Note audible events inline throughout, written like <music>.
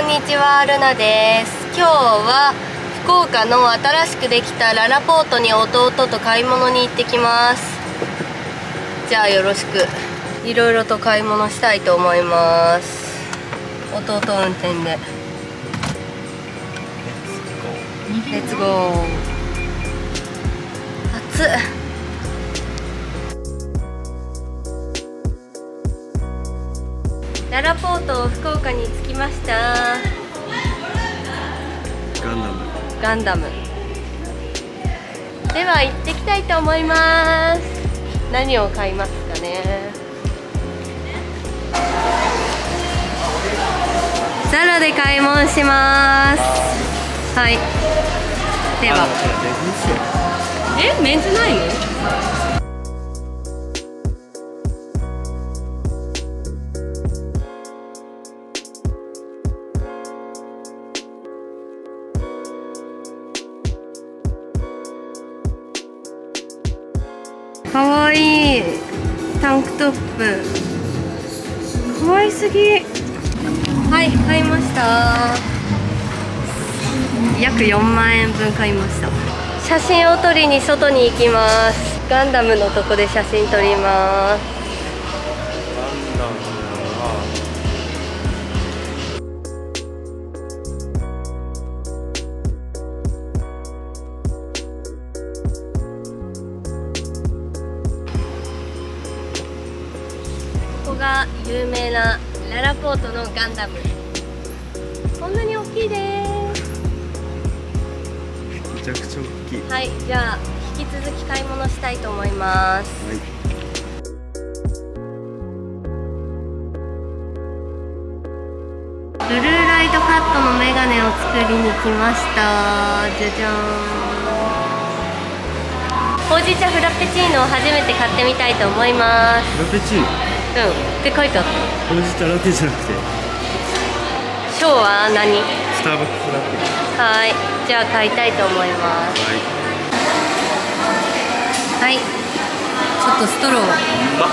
こんにちはルナです。今日は福岡の新しくできたララポートに弟と買い物に行ってきます。じゃあよろしく。いろいろと買い物したいと思います。弟運転で。レッツゴー暑っララポート福岡に着きました。ガンダム。ガンダム。では行ってきたいと思います。何を買いますかね。ザラで買い物します。はい。では。えメンズないの？かわいいタンクトップ。かわいすぎ。はい買いました。約4万円分買いました。写真を撮りに外に行きます。ガンダムのとこで写真撮ります有名なララポートのガンダム。こんなに大きいです。めちゃくちゃ大きい。はいじゃあ引き続き買い物したいと思います。はい。ブルーライトカットのメガネを作りに来ました。じゃじゃーんほうじ茶フラペチーノを初めて買ってみたいと思います。フラペチーノ？うん。って書いてあった。ほうじ茶ラテじゃなくて。ショーは何？スターバックスラテ。はい。じゃあ買いたいと思います。はい。はい。ちょっとストロー。うま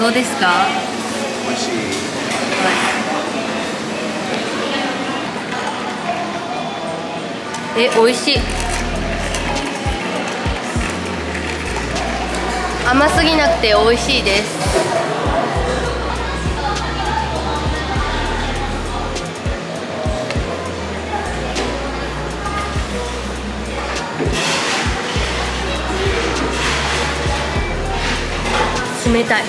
どうですか？美味しい。え美味しい甘すぎなくて美味しいです。冷たい。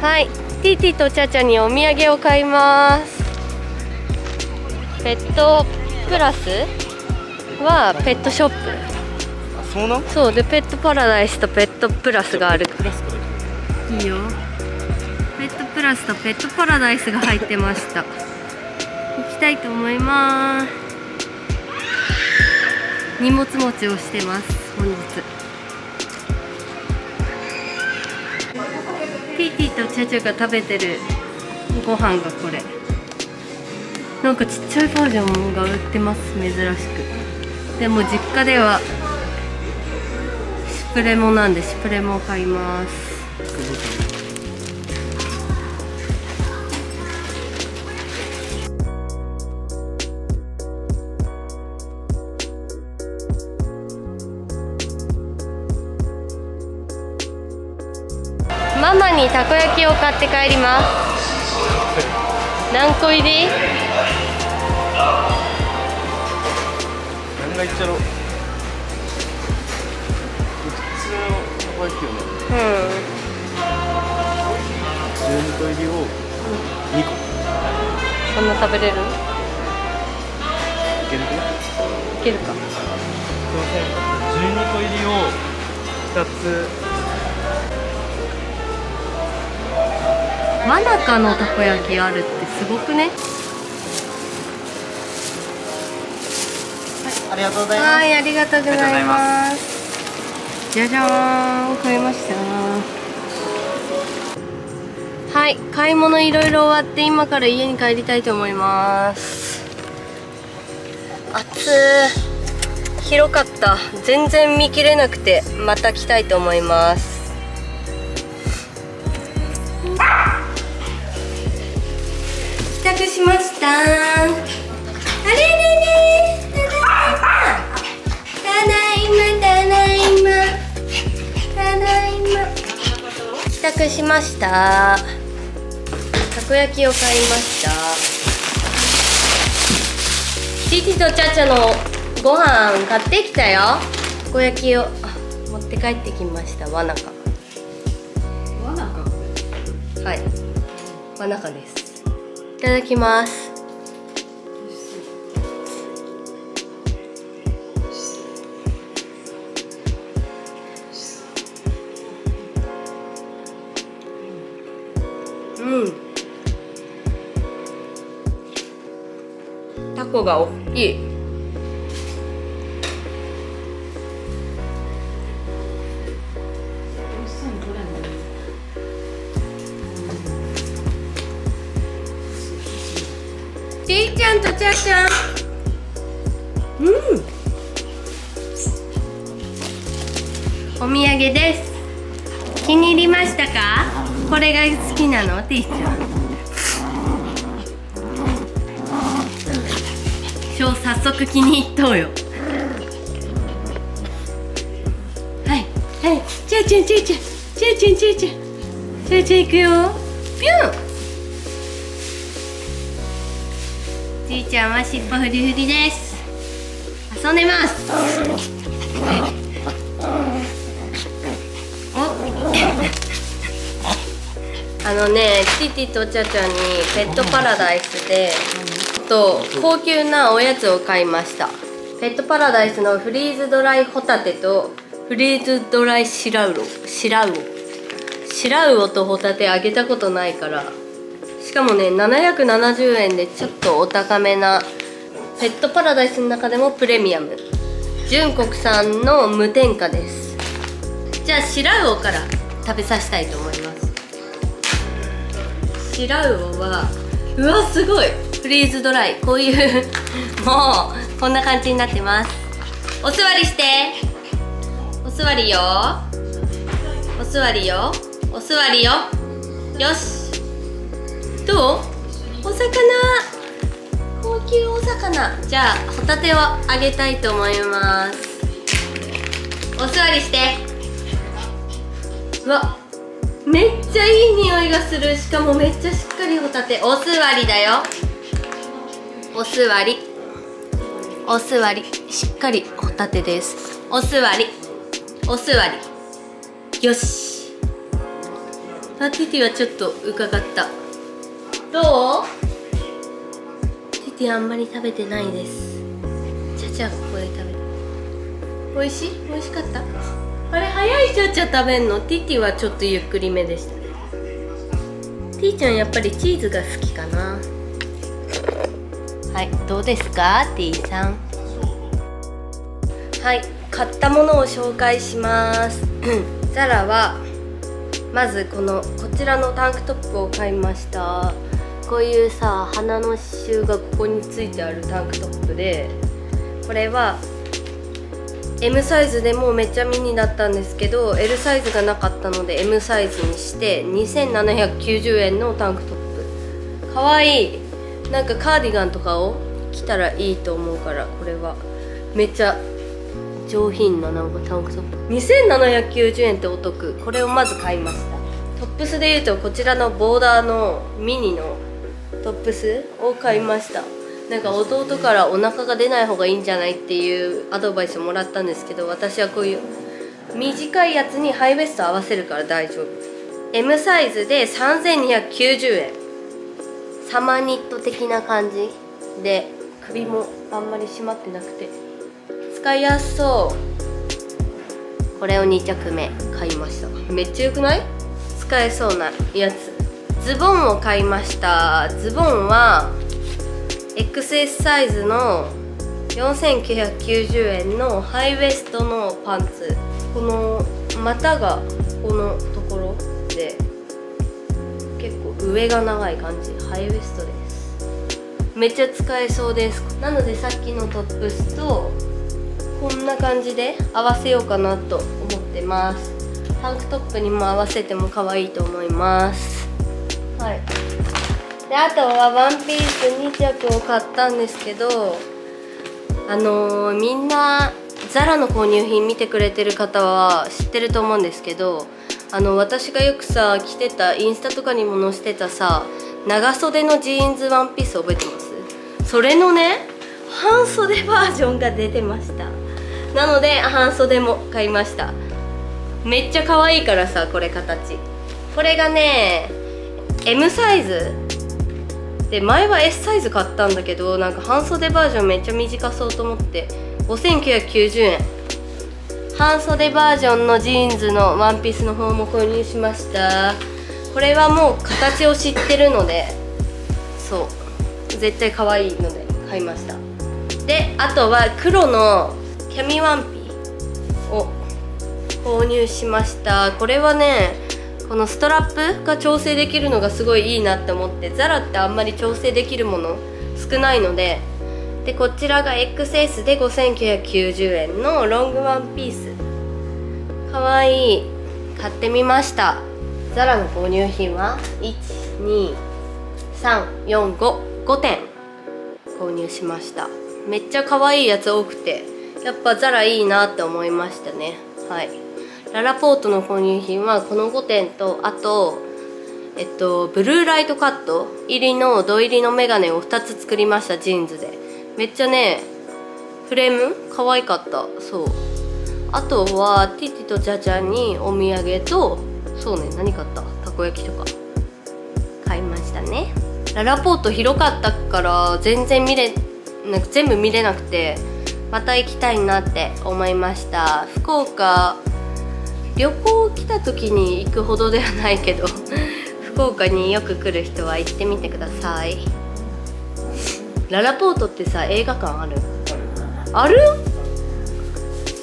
はい。ティティとチャチャにお土産を買います。ペットプラスはペットショップ。そうなんそうでペットパラダイスとペットプラスがある。からいいよ。ペットプラスとペットパラダイスが入ってました。行きたいと思います。荷物持ちをしてます本日。ティティとチャチャが食べてる。ご飯がこれ。なんかちっちゃいバージョンが売ってます珍しく。でも実家ではプレモなんでシプレモ買います。ママにたこ焼きを買って帰ります。何個入り？何がいっちゃろう。のたこ焼きよね。うん。12個入りを2個。そんな食べれる？いけるかいけるか。すいません12個入りを2つ。真中のたこ焼きあるってすごくね？ありがとうございます。はいありがとうございますじゃじゃーん買いました。はい買い物いろいろ終わって今から家に帰りたいと思います。暑い広かった。全然見切れなくてまた来たいと思います。宅しました宅しました。たこ焼きを買いました。ティティとチャチャのご飯買ってきたよ。たこ焼きをあ持って帰ってきました。わなか。わなんかはい。わなかです。いただきますタコが大きい。ちいちゃんとちゃちゃん。うん。お土産です。気に入りましたか？これが好きなの？ていちゃん。今日早速気に入っとうよ。はい。はい。ちゃちゃんちゃちゃんちゃちゃんちゃちゃんちゃちゃんいくよ。ピュンじいちゃんは尻尾フリフリです。遊んでます。お？<coughs> あのねティティとチャチャにペットパラダイスでと高級なおやつを買いました。ペットパラダイスのフリーズドライホタテとフリーズドライシラウオシラウオ。シラウオとホタテあげたことないから。しかもね770円でちょっとお高めなペットパラダイスの中でもプレミアム。純国産の無添加です。じゃあシラウオから食べさせたいと思います。シラウオはうわすごい。フリーズドライ。こういうもうこんな感じになってます。お座りして。お座りよ。お座りよ。お座りよ。よし。どう？お魚。高級お魚。じゃあホタテをあげたいと思います。お座りして。うわ。めっちゃいい匂いがする。しかもめっちゃしっかりホタテ。お座りだよ。お座り。お座り。しっかりホタテです。お座り。お座り。よし。あティティはちょっと伺った。どう？ティティあんまり食べてないです。ちゃちゃここで食べて。美味しい？美味しかった？あれ早いちゃちゃ食べんの？ティティはちょっとゆっくりめでした。ティちゃんやっぱりチーズが好きかな。はいどうですかティさん？はい買ったものを紹介します。<clears throat> ザラはまずこのこちらのタンクトップを買いました。こういうさ花の刺繍がここについてあるタンクトップでこれは M サイズでもめっちゃミニだったんですけど L サイズがなかったので M サイズにして2790円のタンクトップ。かわいい。なんかカーディガンとかを着たらいいと思うからこれはめっちゃ上品ななんかタンクトップ。2790円ってお得。これをまず買いました。トップスでいうとこちらのボーダーのミニのトップスを買いました。なんか弟からお腹が出ない方がいいんじゃないっていうアドバイスもらったんですけど私はこういう短いやつにハイウエスト合わせるから大丈夫。M サイズで3290円。サマニット的な感じで首もあんまり締まってなくて。使いやすそう。これを2着目買いました。めっちゃ良くない？使えそうなやつ。ズボンを買いました。ズボンは XS サイズの4990円のハイウエストのパンツ。この股がこの上が長い感じ。ハイウエストです。めっちゃ使えそうです。なのでさっきのトップスとこんな感じで合わせようかなと思ってます。タンクトップにも合わせても可愛いと思います。はい。であとはワンピース2着を買ったんですけどあのーみんなザラの購入品見てくれてる方は知ってると思うんですけどあの私がよくさ着てたインスタとかにも載せてたさ長袖のジーンズワンピース覚えてます？それのね半袖バージョンが出てました。なので半袖も買いました。めっちゃ可愛いからさこれ形。これがね M サイズ。で前は S サイズ買ったんだけどなんか半袖バージョンめっちゃ短そうと思って5990円。半袖バージョンのジーンズのワンピースの方も購入しました。これはもう形を知ってるのでそう。絶対可愛いので買いました。であとは黒のキャミワンピを購入しました。これはねこのストラップが調整できるのがすごいいいなって思ってザラってあんまり調整できるもの少ないのででこちらが XS で5990円のロングワンピース。かわいい。買ってみました。ザラの購入品は？12345点購入しました。めっちゃ可愛いやつ多くてやっぱザラいいなって思いましたね。はい。ららぽーとの購入品はこの5点とあとえっとブルーライトカット？入りの土入りのメガネを2つ作りました JINSで。めっちゃねフレーム？可愛かった。そう。あとはティティとジャジャにお土産とそうね何買った？たこ焼きとか。買いましたね。ららぽーと広かったから全然見れなんか全部見れなくてまた行きたいなって思いました。福岡旅行来た時に行くほどではないけど <laughs> 福岡によく来る人は行ってみてください。ララポートってさ映画館ある？ある？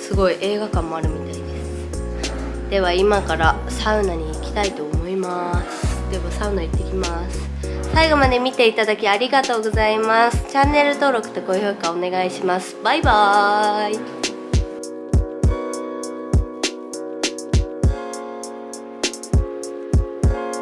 すごい映画館もあるみたいです。では今からサウナに行きたいと思います。ではサウナ行ってきます。最後まで見ていただきありがとうございます。チャンネル登録と高評価お願いします。バイバーイ。